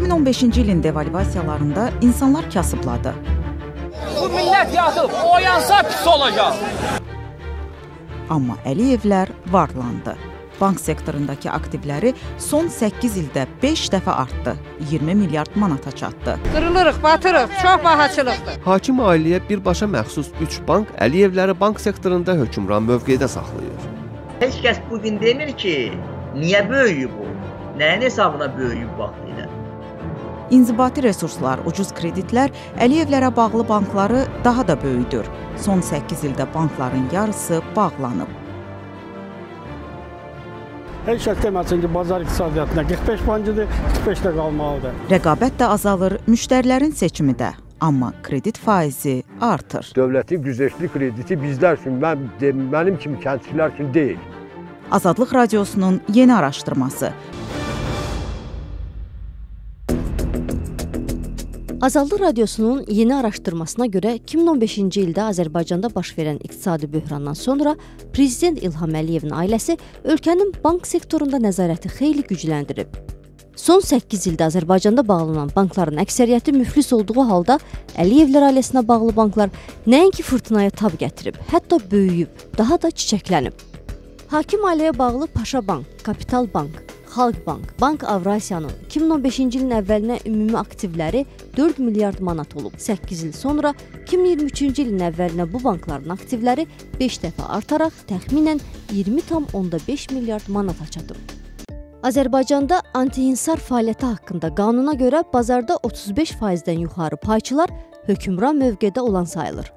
2015-ci ilin devalvasiyalarında insanlar kasıbladı. Bu millət yatıb, oyansa pis olacaq. Amma Əliyevlər varlandı. Bank sektorundakı aktivləri son 8 ildə 5 dəfə artdı. 20 milyard manata çatdı. Qırılırıq, batırıq, çox bahaçılıqdır. Hakim ailəyə birbaşa məxsus 3 bank Əliyevləri bank sektorunda hökmran mövqedə saxlayır. Heç kəs bu gün demir ki, niyə böyüyüb bu? Nəyin hesabına böyüyüb vaxtilə? İnzibati resurslar, ucuz kreditlər Əliyevlərə bağlı bankları daha da böyüdür. Son 8 ildə bankların yarısı bağlanıb. Heç kəs deməsin ki, bazar iqtisadiyyatına 45 bankıdır, 45-də qalmalıdır. Rəqabət də azalır, müştərilərin seçimi də. Amma kredit faizi artır. Dövlətin güzəştli krediti bizlər üçün, mən mənim kimi kəndçilər üçün deyil. Azadlıq Radiosunun yeni araşdırması Azadlıq Radiosunun yeni araşdırmasına görə 2015-ci ildə Azərbaycanda baş verən iqtisadi böhrandan sonra prezident İlham Əliyevin ailəsi ölkənin bank sektorunda nəzarəti xeyli gücləndirib. Son 8 ildə Azərbaycanda bağlanan bankların əksəriyyəti müflis olduğu halda Əliyevlər ailəsinə bağlı banklar nəinki fırtınaya tab gətirib, hətta böyüyüb, daha da çiçəklənib. Hakim ailəyə bağlı Paşa Bank, Kapital Bank, Xalq Bank, Bank Avrasiyanın 2015-ci ilin əvvəlinə ümumi aktivləri 4 milyard manat olub. 8 il sonra 2023-cü ilin əvvəlinə bu bankların aktivləri 5 dəfə artaraq təxminən 20,5 milyard manata çatıb. Azərbaycanda antihinsar fəaliyyəti haqqında qanuna görə bazarda 35%-dən yuxarı payçılar hökmran mövqedə olan sayılır.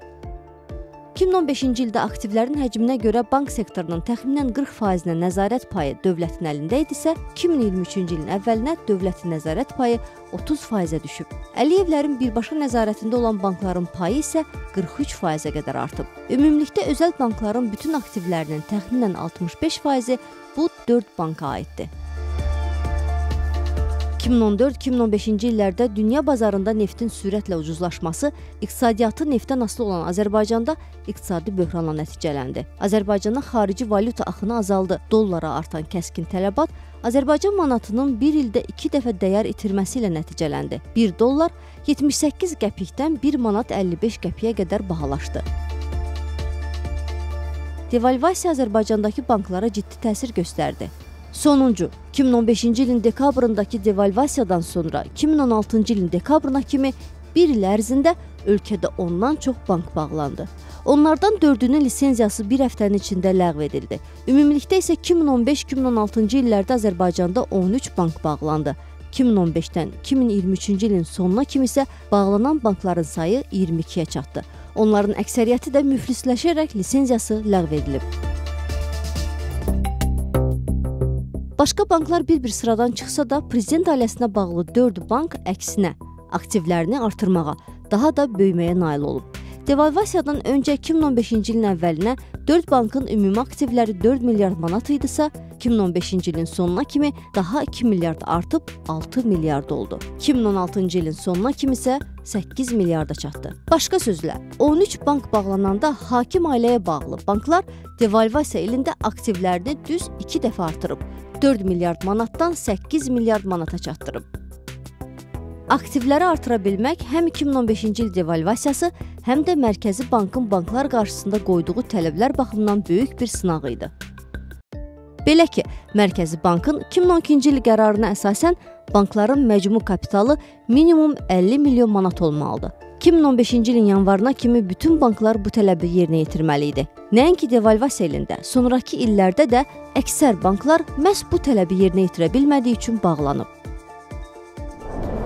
2015-ci ildə aktivlərin həcminə görə bank sektorunun təxminən 40%-nə nəzarət payı dövlətin əlində idisə, 2023-cü ilin əvvəlinə dövlətin nəzarət payı 30%-ə düşüb. Əliyevlərin birbaşa nəzarətində olan bankların payı isə 43%-ə qədər artıb. Ümumilikdə özəl bankların bütün aktivlərinin təxminən 65%-i bu 4 banka aiddir. 2014-2015-ci illərdə dünya bazarında neftin sürətlə ucuzlaşması iqtisadiyyatı neftdən asılı olan Azərbaycanda iqtisadi böhranla nəticələndi. Azərbaycana xarici valyuta axını azaldı. Dollara artan kəskin tələbat Azərbaycan manatının 1 ildə 2 dəfə dəyər itirməsi ilə nəticələndi. 1 dollar 78 qəpikdən 1 manat 55 qəpiyə qədər bahalaşdı. Devalvasiya Azərbaycandakı banklara ciddi təsir göstərdi. Sonuncu 2015-ci ilin dekabrındakı devalvasiyadan sonra 2016-cı ilin dekabrına kimi bir il ərzində ölkədə ondan çox bank bağlandı. Onlardan 4-ünün lisenziyası bir həftənin içində ləğv edildi. Ümumilikdə isə 2015-2016-cı illərdə Azərbaycanda 13 bank bağlandı. 2015-dən 2023-cü ilin sonuna kimi isə bağlanan bankların sayı 22-yə çatdı. Onların əksəriyyəti də müflisləşərək lisenziyası ləğv edilib. Başqa banklar bir-bir sıradan çıxsa da, prezident ailəsinə bağlı 4 bank əksinə aktivlərini artırmağa, daha da böyüməyə nail olub. Devalvasiyadan öncə 2015-ci ilin əvvəlinə 4 bankın ümumi aktivləri 4 milyard manat idisə, 2015-ci ilin sonuna kimi daha 2 milyard artıb 6 milyard oldu. 2016-cı ilin sonuna kimi isə 8 milyarda çatdı. Başqa sözlə, 13 bank bağlananda hakim ailəyə bağlı banklar devalvasiya ilində aktivlərini düz 2 dəfə artırıb. 4 milyard manatdan 8 milyard manata çatdırıb. Aktivləri artıra bilmək həm 2015-ci il devalvasiyası, həm də Mərkəzi Bankın banklar qarşısında qoyduğu tələblər baxımından böyük bir sınaq idi. Belə ki, Mərkəzi Bankın 2012-ci il qərarına əsasən bankların məcmu kapitalı minimum 50 milyon manat olmalıdır. 2015-ci ilin yanvarına kimi bütün banklar bu tələbi yerinə yetirməli idi. Nəinki devalvasiya ilində, sonrakı illərdə də əksər banklar məhz bu tələbi yerinə yetirə bilmədiyi üçün bağlanıb.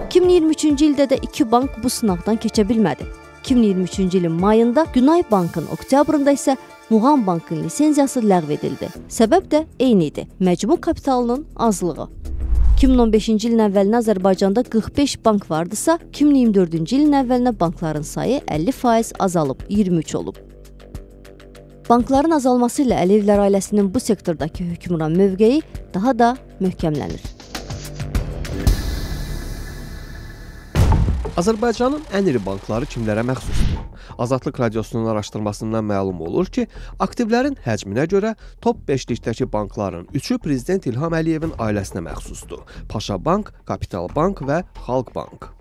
2023-cü ildə də iki bank bu sınaqdan keçə bilmədi. 2023-cü ilin mayında Günay Bankın, oktyabrında isə Muğam Bankın lisenziyası ləğv edildi. Səbəb də eyni idi: məcmu kapitalının azlığı. 2015-ci ilin əvvəlinə Azərbaycanda 45 bank vardısa, 2024-cü ilin əvvəlinə bankların sayı 50% azalıb, 23 olub. Bankların azalması ilə Əliyevlər ailəsinin bu sektordakı hökmran mövqeyi daha da möhkəmlənir. Azərbaycanın ən iri bankları kimlərə məxsusdur? Azadlıq Radiosunun araşdırmasından məlum olur ki, aktivlərin həcminə görə top 5-likdəki bankların 3-ü prezident İlham Əliyevin ailəsinə məxsusdur. Paşa Bank, Kapital Bank və Xalq Bank.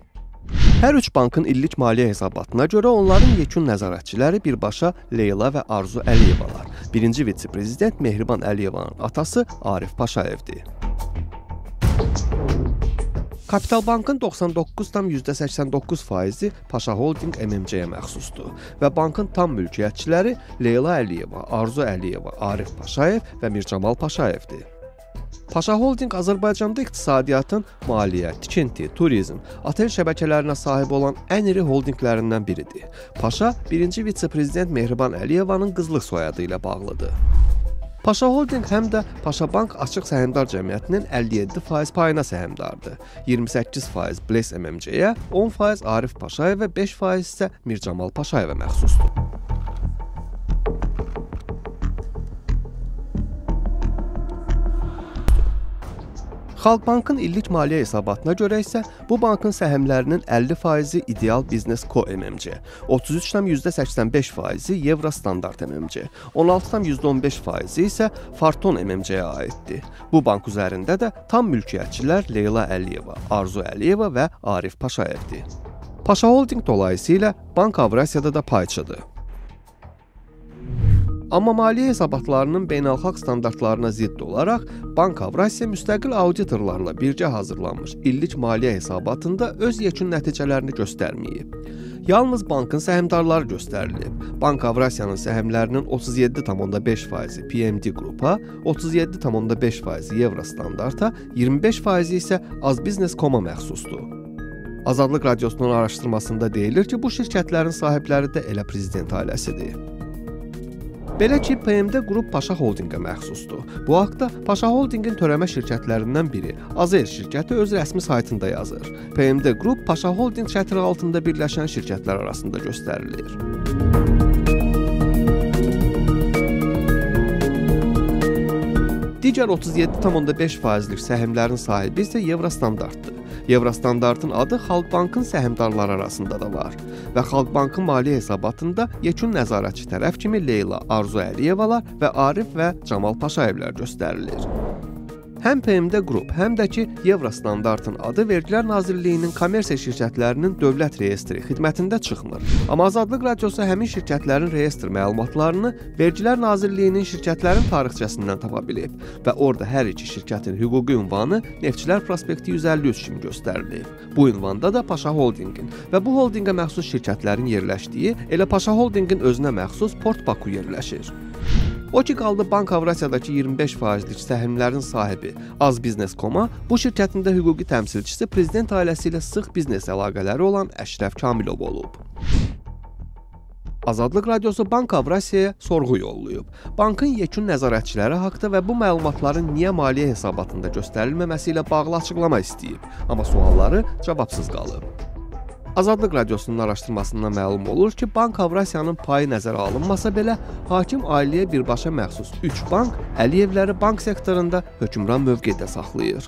Hər üç bankın illik maliyyə hesabatına görə onların yekun nəzarətçiləri birbaşa Leyla və Arzu Əliyevalar. Birinci vitse-prezident Mehriban Əliyevanın atası Arif Paşayevdir. Kapital Bankın 99,89 faizi Paşa Holding MMC-yə məxsusdur və bankın tam mülkiyyətçiləri Leyla Əliyeva, Arzu Əliyeva, Arif Paşayev və Mircamal Paşayevdir. Paşa Holding Azərbaycanda iqtisadiyyatın maliyyə, tikinti, turizm, otel şəbəkələrinə sahib olan ən iri holdinqlərindən biridir. Paşa 1-ci vitse-prezident Mehriban Əliyevanın qızlıq soyadı ilə bağlıdır. Paşa Holding həm də Paşa Bank Açıq Səhmdar Cəmiyyətinin 57% payına səhmdardır. 28% Bless MMC-yə, 10% Arif Paşayev və 5% isə Mircamal Paşayevə məxsusdur. Xalq Bankın illik maliyyə hesabatına görə isə bu bankın səhmlərinin 50%-i İdeal Biznes Co MMC, 33,85%-i Evro Standart MMC, 16,15%-i isə Farton MMC-yə aiddir. Bu bank üzərində də tam mülkiyyətçilər Leyla Əliyeva, Arzu Əliyeva və Arif Paşayevdir. Paşa Holding dolayısıyla Bank Avrasiyada da payçıdır. Amma maliyyə hesabatlarının beynəlxalq standartlarına zidd olaraq Bank Avrasiya müstəqil auditorlarla birgə hazırlanmış illik maliyyə hesabatında öz yekun nəticələrini göstərməyib. Yalnız bankın səhmdarları göstərilib. Bank Avrasiyanın səhmlərinin 37,5%-i PMD qrupa, 37,5%-i Evro standarta, 25%-i isə Az Biznes.com-a məxsusdur. Azadlıq Radiosunun araşdırmasında deyilir ki, bu şirkətlərin sahibləri də elə prezident ailəsidir. Belə ki, PMD qrup Paşa Holdinqə məxsusdur. Bu haqda Paşa Holdinqin törəmə şirkətlərindən biri Azer şirkəti öz rəsmi saytında yazır. PMD qrup Paşa Holdinq çətiri altında birləşən şirkətlər arasında göstərilir. Digər 37,5%lik səhmlərin sahibi isə Evrostandarddır. Evrostandardın adı Xalq Bankın səhmdarları arasında da var və Xalq Bankın maliyyə hesabatında yekun nəzarətçi tərəf kimi Leyla, Arzu Əliyevalar və Arif və Camal Paşayevlər göstərilir. Həm PMD qrup, həm də ki Evrostandardın adı Vergilər Nazirliyinin kommersiya şirkətlərinin dövlət reyestri xidmətində çıxmır. Amma Azadlıq Radiosu həmin şirkətlərin reyestr məlumatlarını Vergilər Nazirliyinin şirkətlərin tarixçəsindən tapa bilib və orada hər iki şirkətin hüquqi ünvanı Neftçilər Prospekti 153 kimi göstərilib. Bu ünvanda da Paşa Holdinqin və bu holdinqə məxsus şirkətlərin yerləşdiyi elə Paşa Holdinqin özünə məxsus Port Baku yerləşir. O ki qaldı Bank Avrasiyadakı 25%lik səhmlərin sahibi Az Biznes.com-a bu şirkətin də hüquqi təmsilçisi prezident ailəsi ilə sıx biznes əlaqələri olan Əşrəf Kamilov olub. Azadlıq Radiosu Bank Avrasiyaya sorğu yollayıb. Bankın yekun nəzarətçiləri haqqında və bu məlumatların niyə maliyyə hesabatında göstərilməməsi ilə bağlı açıqlama istəyib, amma sualları cavabsız qalıb. Azadlıq Radiosunun araşdırmasından məlum olur ki, Bank Avrasiyanın payı nəzərə alınmasa belə, hakim ailəyə birbaşa məxsus 3 bank Əliyevləri bank sektorunda hökmran mövqedə saxlayır.